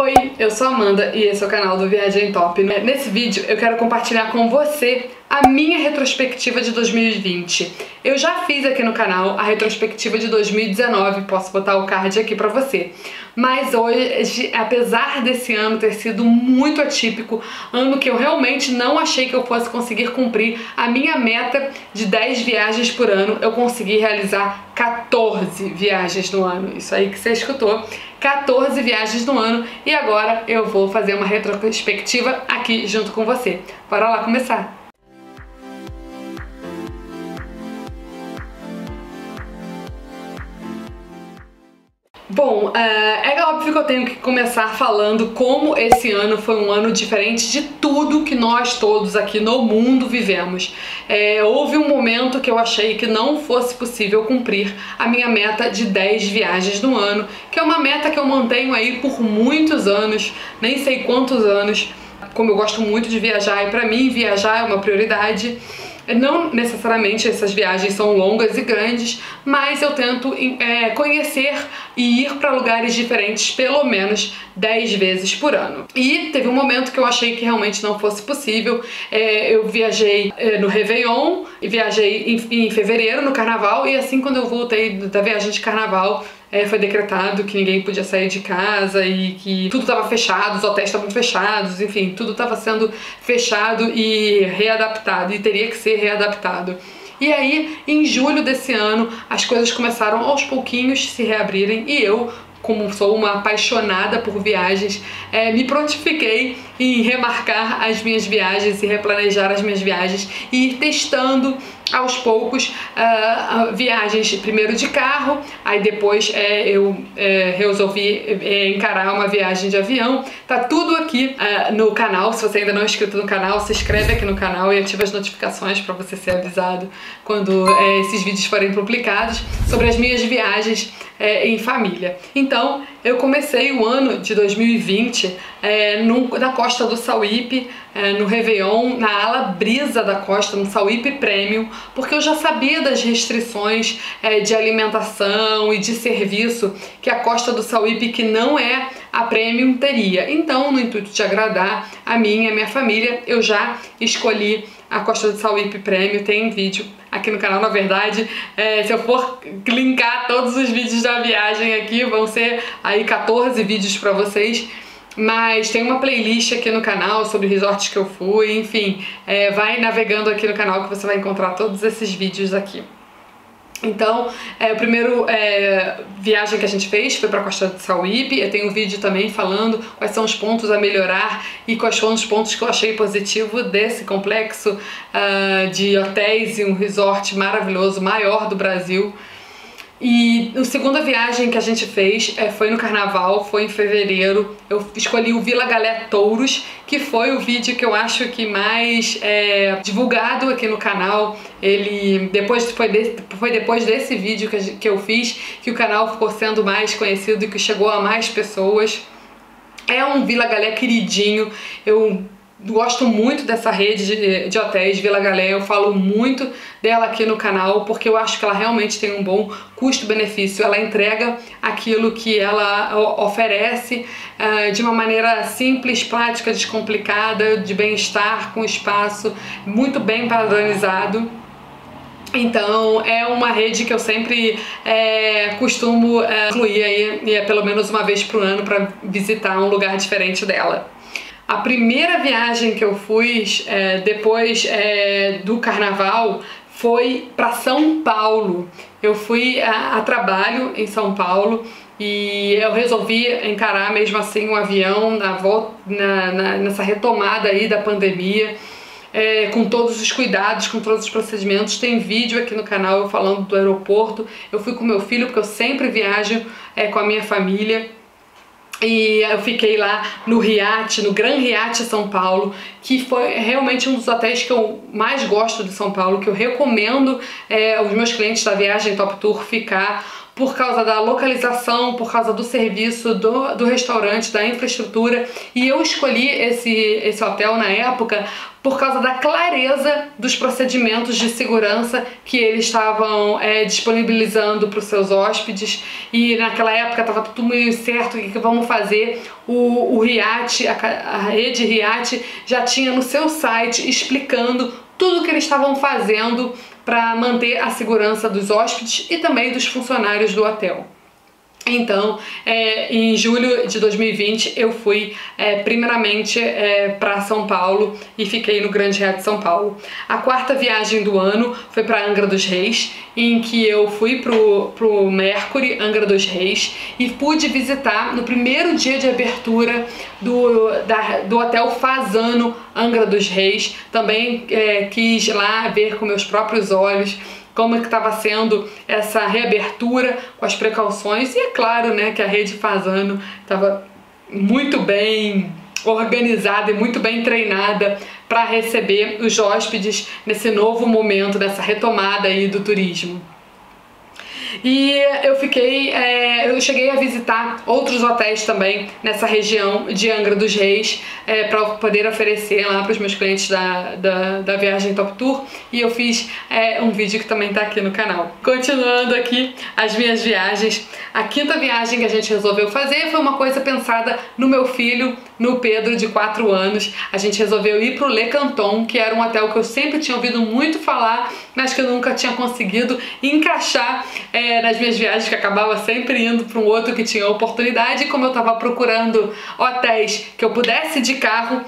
Oi, eu sou Amanda e esse é o canal do Viagem Top. Nesse vídeo eu quero compartilhar com você a minha retrospectiva de 2020. Eu já fiz aqui no canal a retrospectiva de 2019, posso botar o card aqui pra você. Mas hoje, apesar desse ano ter sido muito atípico, ano que eu realmente não achei que eu fosse conseguir cumprir a minha meta de 10 viagens por ano, eu consegui realizar 14 viagens no ano. Isso aí que você escutou. 14 viagens no ano e agora eu vou fazer uma retrospectiva aqui junto com você. Bora lá começar! Bom, é, é óbvio que eu tenho que começar falando como esse ano foi um ano diferente de tudo que nós todos aqui no mundo vivemos. É, houve um momento que eu achei que não fosse possível cumprir a minha meta de 10 viagens no ano, que é uma meta que eu mantenho aí por muitos anos, nem sei quantos anos. Como eu gosto muito de viajar e para mim viajar é uma prioridade, não necessariamente essas viagens são longas e grandes, mas eu tento é, conhecer e ir para lugares diferentes pelo menos 10 vezes por ano. E teve um momento que eu achei que realmente não fosse possível. É, eu viajei é, no Réveillon, e viajei em, em fevereiro, no Carnaval, e assim quando eu voltei da viagem de Carnaval, é, foi decretado que ninguém podia sair de casa e que tudo estava fechado, os hotéis estavam fechados, enfim, tudo estava sendo fechado e readaptado e teria que ser readaptado. E aí, em julho desse ano, as coisas começaram aos pouquinhos se reabrirem e eu como sou uma apaixonada por viagens, é, me prontifiquei em remarcar as minhas viagens e replanejar as minhas viagens e ir testando aos poucos uh, viagens primeiro de carro, aí depois é, eu é, resolvi é, encarar uma viagem de avião. Tá tudo aqui uh, no canal. Se você ainda não é inscrito no canal, se inscreve aqui no canal e ativa as notificações para você ser avisado quando é, esses vídeos forem publicados sobre as minhas viagens é, em família. Então, eu comecei o ano de 2020 é, na costa do Sauípe, no Réveillon, na ala brisa da costa, no Sauípe Premium, porque eu já sabia das restrições é, de alimentação e de serviço que a costa do Sauípe, que não é a Premium, teria. Então, no intuito de agradar a mim e a minha família, eu já escolhi a Costa do Sauípe Premium, tem vídeo aqui no canal, na verdade, é, se eu for linkar todos os vídeos da viagem aqui, vão ser aí 14 vídeos para vocês, mas tem uma playlist aqui no canal sobre resorts que eu fui, enfim, é, vai navegando aqui no canal que você vai encontrar todos esses vídeos aqui. Então, é, o primeiro é, viagem que a gente fez foi para a Costa de Sauípe. Eu tenho um vídeo também falando quais são os pontos a melhorar e quais foram os pontos que eu achei positivo desse complexo uh, de hotéis e um resort maravilhoso, maior do Brasil. E a segunda viagem que a gente fez é, foi no carnaval, foi em fevereiro. Eu escolhi o Vila Galé Touros, que foi o vídeo que eu acho que mais é divulgado aqui no canal. Ele depois foi, de, foi depois desse vídeo que, que eu fiz que o canal ficou sendo mais conhecido e que chegou a mais pessoas. É um Vila Galé queridinho. Eu gosto muito dessa rede de, de, hotéis Vila Galé, eu falo muito dela aqui no canal porque eu acho que ela realmente tem um bom custo-benefício, ela entrega aquilo que ela oferece uh, de uma maneira simples, prática, descomplicada, de bem-estar, com espaço muito bem padronizado. Então é uma rede que eu sempre é, costumo é, incluir aí, é, pelo menos uma vez por ano para visitar um lugar diferente dela. A primeira viagem que eu fui é, depois é, do carnaval foi para São Paulo. Eu fui a, a, trabalho em São Paulo e eu resolvi encarar mesmo assim um avião na volta, na, na, nessa retomada aí da pandemia. É, com todos os cuidados, com todos os procedimentos. Tem vídeo aqui no canal eu falando do aeroporto. Eu fui com meu filho, porque eu sempre viajo é, com a minha família. E eu fiquei lá no Riate, no Gran Riate São Paulo, que foi realmente um dos hotéis que eu mais gosto de São Paulo, que eu recomendo é, aos meus clientes da viagem Top Tour ficar, por causa da localização, por causa do serviço, do, do restaurante, da infraestrutura. E eu escolhi esse, esse hotel na época por causa da clareza dos procedimentos de segurança que eles estavam é, disponibilizando para os seus hóspedes. E naquela época estava tudo meio certo, o que, que vamos fazer? O, o Riat, a, a rede Riat, já tinha no seu site explicando tudo o que eles estavam fazendo para manter a segurança dos hóspedes e também dos funcionários do hotel. Então, é, em julho de 2020, eu fui é, primeiramente é, para São Paulo e fiquei no Grande Rio de São Paulo. A quarta viagem do ano foi para Angra dos Reis, em que eu fui pro, pro Mercury, Angra dos Reis, e pude visitar no primeiro dia de abertura do, da, do Hotel Fazano Angra dos Reis. Também é, quis lá ver com meus próprios olhos como é que estava sendo essa reabertura com as precauções e é claro, né, que a rede Fazano estava muito bem organizada e muito bem treinada para receber os hóspedes nesse novo momento dessa retomada aí do turismo. E eu fiquei, é, eu cheguei a visitar outros hotéis também nessa região de Angra dos Reis é, para poder oferecer lá para os meus clientes da, da, da, viagem Top Tour e eu fiz é, um vídeo que também está aqui no canal. Continuando aqui as minhas viagens, a quinta viagem que a gente resolveu fazer foi uma coisa pensada no meu filho, no Pedro de 4 anos. A gente resolveu ir para o Le Canton, que era um hotel que eu sempre tinha ouvido muito falar, mas que eu nunca tinha conseguido encaixar é, nas minhas viagens, que acabava sempre indo para um outro que tinha oportunidade. E como eu estava procurando hotéis que eu pudesse de carro,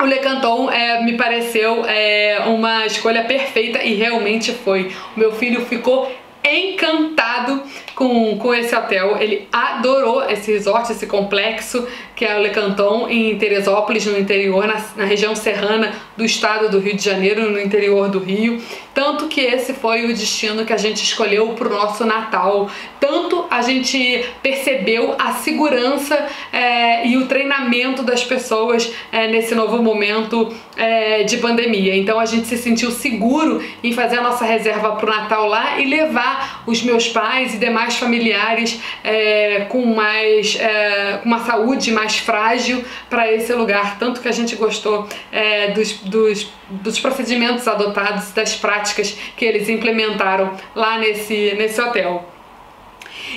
o Le Canton é, me pareceu é, uma escolha perfeita e realmente foi. O meu filho ficou encantado com, com esse hotel. Ele adorou esse resort, esse complexo que é o Le Canton em Teresópolis, no interior, na, na região serrana do estado do Rio de Janeiro, no interior do Rio. Tanto que esse foi o destino que a gente escolheu para o nosso Natal. Tanto a gente percebeu a segurança é, e o treinamento das pessoas é, nesse novo momento é, de pandemia. Então a gente se sentiu seguro em fazer a nossa reserva para o Natal lá e levar os meus pais e demais familiares é, com mais é, com uma saúde mais frágil para esse lugar. Tanto que a gente gostou é, dos, dos, dos procedimentos adotados, das práticas que eles implementaram lá nesse, nesse hotel.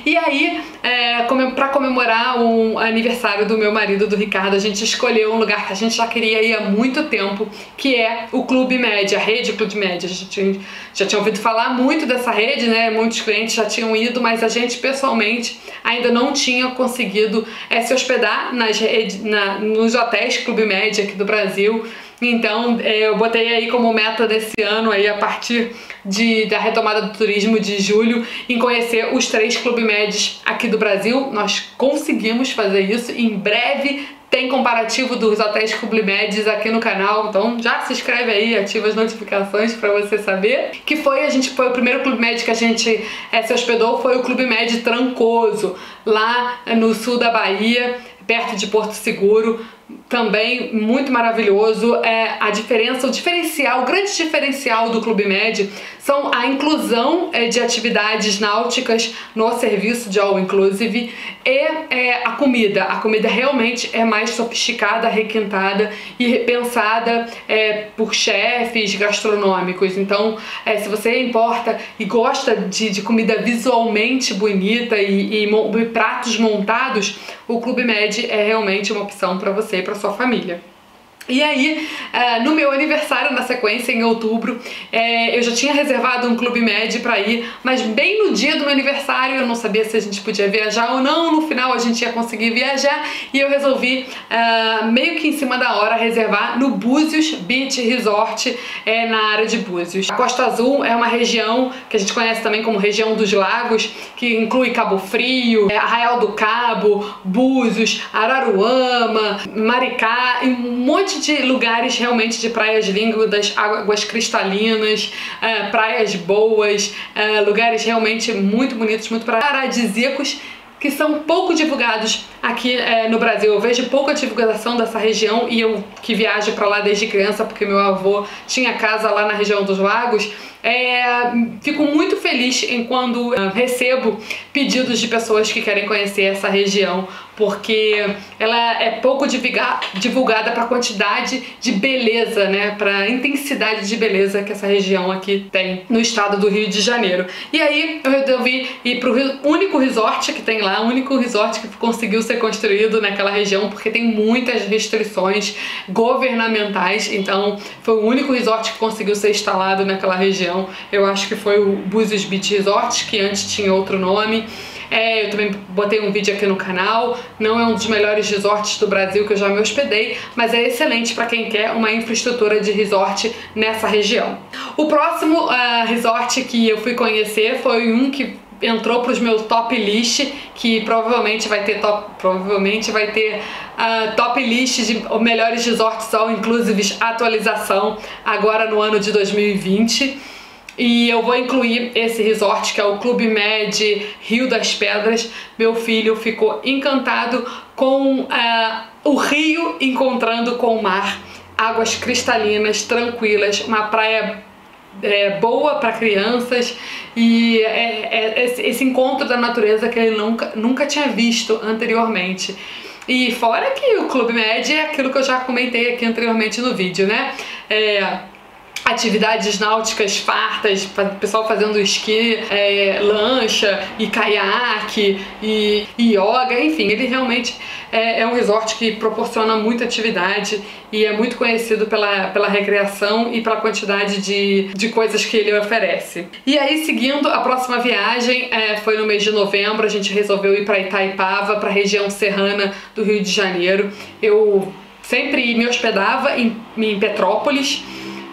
E aí, é, para comemorar o aniversário do meu marido, do Ricardo, a gente escolheu um lugar que a gente já queria ir há muito tempo, que é o Clube Média, a rede Clube Média. A gente já tinha ouvido falar muito dessa rede, né? Muitos clientes já tinham ido, mas a gente pessoalmente ainda não tinha conseguido é, se hospedar nas na, nos hotéis Clube Média aqui do Brasil. Então, é, eu botei aí como meta desse ano, aí, a partir de, da retomada do turismo de julho, em conhecer os três clube médios aqui do Brasil. Nós conseguimos fazer isso. Em breve tem comparativo dos hotéis Clube Médios aqui no canal, então já se inscreve aí, ativa as notificações para você saber. Que foi, a gente foi o primeiro Clube Médio que a gente é, se hospedou, foi o Clube Médio Trancoso, lá no sul da Bahia, perto de Porto Seguro também muito maravilhoso é a diferença, o diferencial, o grande diferencial do Clube Med são a inclusão é, de atividades náuticas no serviço de All Inclusive e é, a comida. A comida realmente é mais sofisticada, requintada e pensada é, por chefes gastronômicos. Então, é, se você importa e gosta de, de comida visualmente bonita e, e, e pratos montados, o Clube Med é realmente uma opção para você e para sua família. E aí, uh, no meu aniversário, na sequência, em outubro, é, eu já tinha reservado um clube médio para ir, mas bem no dia do meu aniversário eu não sabia se a gente podia viajar ou não. No final a gente ia conseguir viajar e eu resolvi, uh, meio que em cima da hora, reservar no Búzios Beach Resort, é, na área de Búzios. A Costa Azul é uma região que a gente conhece também como região dos lagos, que inclui Cabo Frio, é, Arraial do Cabo, Búzios, Araruama, Maricá e um monte de lugares realmente de praias lindas, águas cristalinas, uh, praias boas, uh, lugares realmente muito bonitos, muito paradisíacos, que são pouco divulgados aqui é, no Brasil. Eu vejo pouca divulgação dessa região e eu que viajo para lá desde criança, porque meu avô tinha casa lá na região dos lagos, é, fico muito feliz em quando uh, recebo pedidos de pessoas que querem conhecer essa região, porque ela é pouco divulgada para a quantidade de beleza, né, para a intensidade de beleza que essa região aqui tem no estado do Rio de Janeiro. E aí eu resolvi ir para o único resort que tem lá, o único resort que conseguiu ser construído naquela região, porque tem muitas restrições governamentais, então foi o único resort que conseguiu ser instalado naquela região. Eu acho que foi o Búzios Beach Resort, que antes tinha outro nome. É, eu também botei um vídeo aqui no canal. Não é um dos melhores resorts do Brasil que eu já me hospedei, mas é excelente para quem quer uma infraestrutura de resort nessa região. O próximo uh, resort que eu fui conhecer foi um que entrou para os meus top list, que provavelmente vai ter top, provavelmente vai ter uh, top list de melhores resorts all inclusive atualização agora no ano de 2020. E eu vou incluir esse resort que é o Clube Med Rio das Pedras. Meu filho ficou encantado com uh, o rio encontrando com o mar. Águas cristalinas, tranquilas, uma praia é, boa para crianças e é, é, esse encontro da natureza que ele nunca, nunca tinha visto anteriormente. E fora que o Clube Med é aquilo que eu já comentei aqui anteriormente no vídeo, né? É, atividades náuticas fartas, pessoal fazendo esqui, é, lancha e caiaque e, e yoga, enfim, ele realmente é, é, um resort que proporciona muita atividade e é muito conhecido pela, pela recreação e pela quantidade de, de coisas que ele oferece. E aí, seguindo, a próxima viagem é, foi no mês de novembro, a gente resolveu ir para Itaipava, para a região serrana do Rio de Janeiro. Eu sempre me hospedava em, em Petrópolis,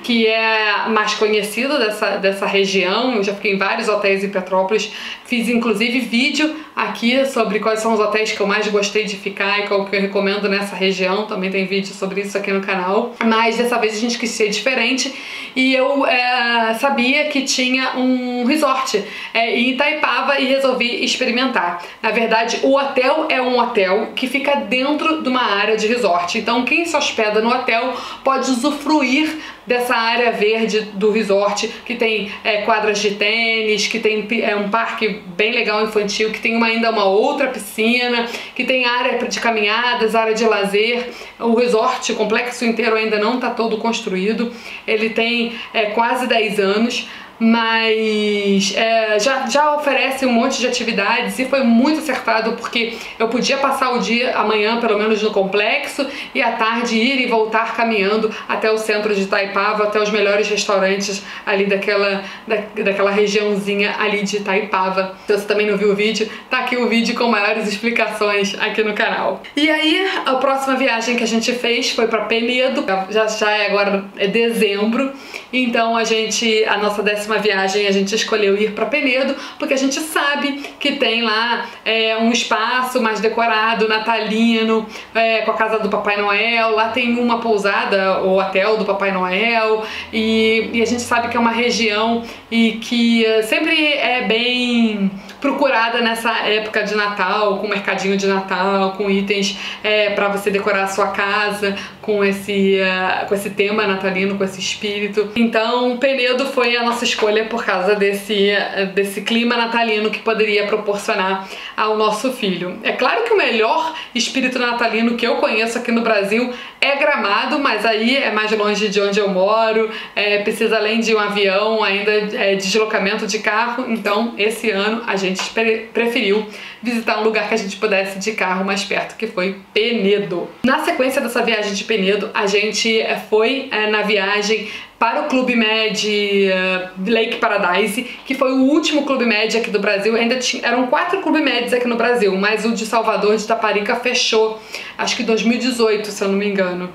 que é mais conhecido dessa, dessa região. Eu já fiquei em vários hotéis em Petrópolis. Fiz inclusive vídeo aqui sobre quais são os hotéis que eu mais gostei de ficar e qual que eu recomendo nessa região. Também tem vídeo sobre isso aqui no canal. Mas dessa vez a gente quis ser diferente e eu é, sabia que tinha um resort é, em Itaipava e resolvi experimentar. Na verdade, o hotel é um hotel que fica dentro de uma área de resort. Então, quem se hospeda no hotel pode usufruir dessa área verde do resort, que tem é, quadras de tênis, que tem é, um parque bem legal infantil, que tem uma, ainda uma outra piscina, que tem área de caminhadas, área de lazer. O resort, o complexo inteiro ainda não está todo construído. Ele tem é, quase 10 anos mas é, já, já oferece um monte de atividades e foi muito acertado porque eu podia passar o dia amanhã pelo menos no complexo e à tarde ir e voltar caminhando até o centro de Itaipava, até os melhores restaurantes ali daquela, da, daquela regiãozinha ali de Itaipava. Se você também não viu o vídeo, tá aqui o vídeo com maiores explicações aqui no canal. E aí, a próxima viagem que a gente fez foi para Penedo, já, já é agora é dezembro, então a gente, a nossa décima viagem a gente escolheu ir para Penedo, porque a gente sabe que tem lá é, um espaço mais decorado, natalino, é, com a casa do Papai Noel. Lá tem uma pousada, o hotel do Papai Noel, e, e a gente sabe que é uma região e que uh, sempre é bem procurada nessa época de Natal, com mercadinho de Natal, com itens é, para você decorar a sua casa, com esse, uh, com esse tema natalino, com esse espírito. Então, Penedo foi a nossa escolha por causa desse, uh, desse clima natalino que poderia proporcionar ao nosso filho. É claro que o melhor espírito natalino que eu conheço aqui no Brasil é Gramado, mas aí é mais longe de onde eu moro, é, precisa além de um avião, ainda é, deslocamento de carro, então esse ano a gente pre preferiu visitar um lugar que a gente pudesse de carro mais perto, que foi Penedo. Na sequência dessa viagem de Penedo, a gente é, foi é, na viagem para o Clube Med uh, Lake Paradise, que foi o último Clube Med aqui do Brasil. Ainda tinha, eram quatro Clube Meds aqui no Brasil, mas o de Salvador de Taparica fechou, acho que em 2018, se eu não me engano.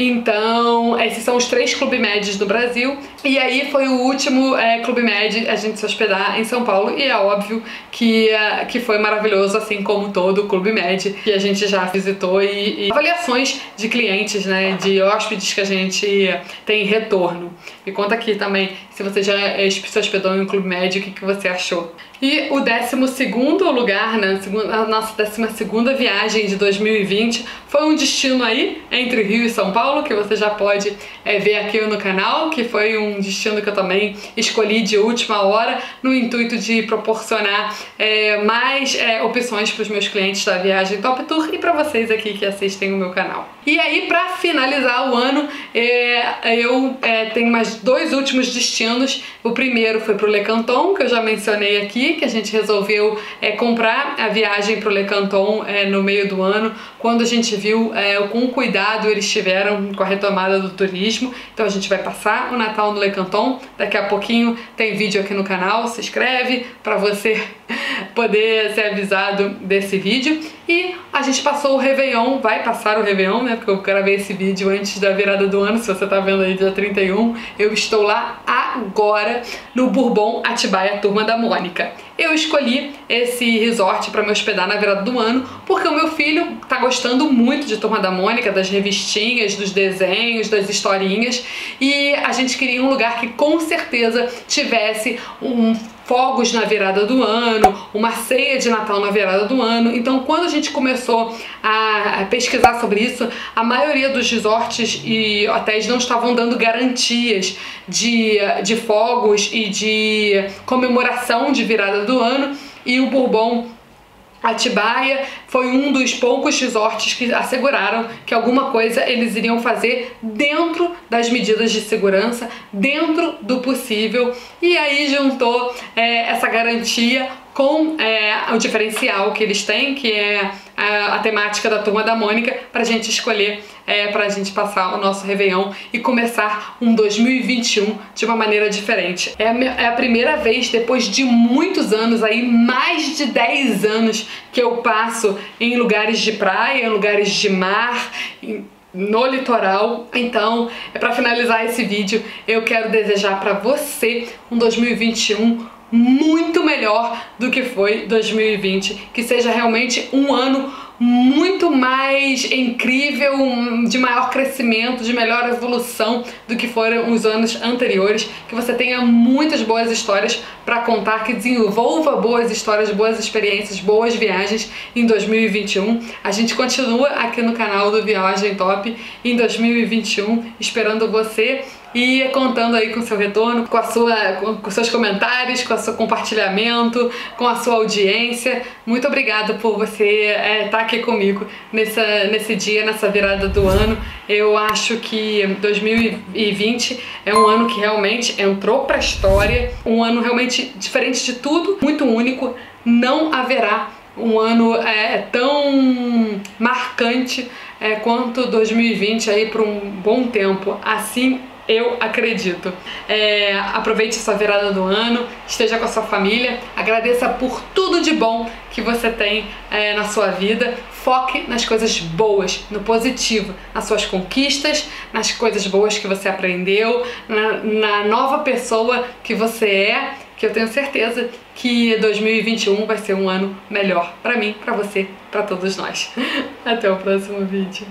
Então, esses são os três Clube Médios do Brasil. E aí foi o último é, Clube Med a gente se hospedar em São Paulo. E é óbvio que, é, que foi maravilhoso, assim como todo o Clube Med que a gente já visitou. E, e avaliações de clientes, né, de hóspedes que a gente tem retorno. Me conta aqui também se você já se hospedou em um Clube Med, o que, que você achou. E o 12 lugar, né, a nossa 12 viagem de 2020 foi um destino aí entre Rio e São Paulo, que você já pode é, ver aqui no canal, que foi um destino que eu também escolhi de última hora, no intuito de proporcionar é, mais é, opções para os meus clientes da viagem Top Tour e para vocês aqui que assistem o meu canal. E aí, para finalizar o ano, eu tenho mais dois últimos destinos. O primeiro foi para o Le Canton, que eu já mencionei aqui, que a gente resolveu é, comprar a viagem para o Le Canton é, no meio do ano, quando a gente viu é, o quão cuidado eles tiveram com a retomada do turismo. Então a gente vai passar o Natal no Le Canton. Daqui a pouquinho tem vídeo aqui no canal, se inscreve para você poder ser avisado desse vídeo. E a gente passou o Réveillon, vai passar o Réveillon, né? Porque eu gravei esse vídeo antes da virada do ano, se você tá vendo aí dia 31. Eu estou lá agora no Bourbon Atibaia Turma da Mônica. Eu escolhi esse resort para me hospedar na virada do ano porque o meu filho tá gostando muito de Turma da Mônica, das revistinhas, dos desenhos, das historinhas e a gente queria um lugar que com certeza tivesse um fogos na virada do ano, uma ceia de Natal na virada do ano. Então, quando a gente começou a pesquisar sobre isso, a maioria dos resorts e hotéis não estavam dando garantias de, de fogos e de comemoração de virada do ano. E o Bourbon Atibaia foi um dos poucos resorts que asseguraram que alguma coisa eles iriam fazer dentro das medidas de segurança, dentro do possível, e aí juntou é, essa garantia com é, o diferencial que eles têm, que é a, a temática da Turma da Mônica, para a gente escolher, é, para a gente passar o nosso Réveillon e começar um 2021 de uma maneira diferente. É a, é a primeira vez, depois de muitos anos, aí mais de 10 anos, que eu passo em lugares de praia, em lugares de mar, em, no litoral. Então, é para finalizar esse vídeo, eu quero desejar para você um 2021 muito melhor do que foi 2020, que seja realmente um ano muito mais incrível, de maior crescimento, de melhor evolução do que foram os anos anteriores, que você tenha muitas boas histórias para contar, que desenvolva boas histórias, boas experiências, boas viagens em 2021. A gente continua aqui no canal do Viagem Top em 2021, esperando você e contando aí com o seu retorno, com, a sua, com seus comentários, com o seu compartilhamento, com a sua audiência. Muito obrigada por você estar é, tá aqui comigo nessa, nesse dia, nessa virada do ano. Eu acho que 2020 é um ano que realmente entrou para a história, um ano realmente diferente de tudo, muito único. Não haverá um ano é, tão marcante é, quanto 2020 aí por um bom tempo. Assim eu acredito. É, aproveite essa virada do ano, esteja com a sua família, agradeça por tudo de bom que você tem é, na sua vida. Foque nas coisas boas, no positivo, nas suas conquistas, nas coisas boas que você aprendeu, na, na nova pessoa que você é, que eu tenho certeza que 2021 vai ser um ano melhor para mim, para você, para todos nós. Até o próximo vídeo.